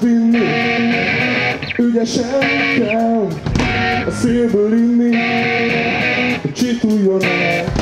Vinni, ügyesen kell a szélből inni, hogy csituljon el.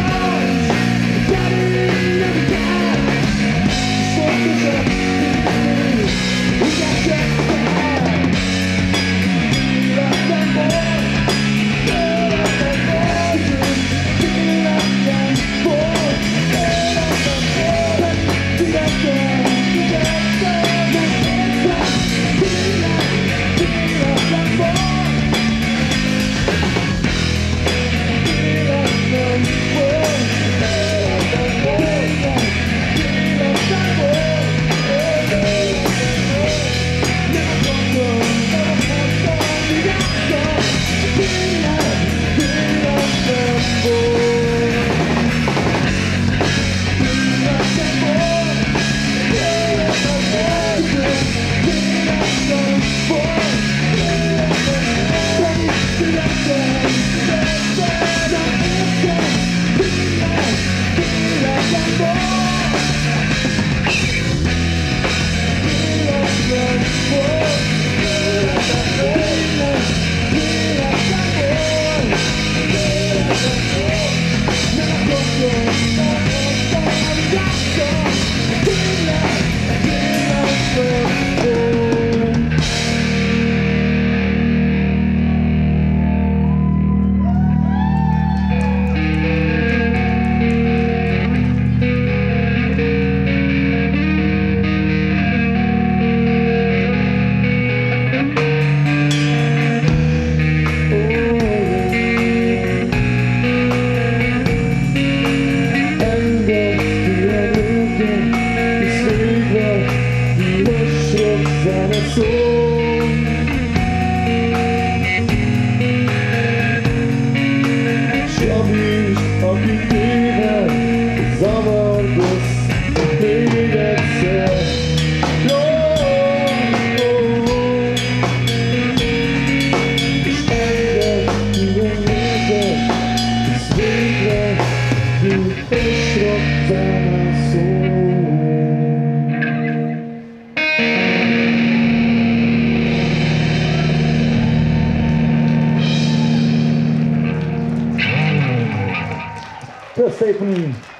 zene szól. S a bűs, aki téved, zavargosz még egyszer. Ó, ó, és enged, igen, és végre, Café com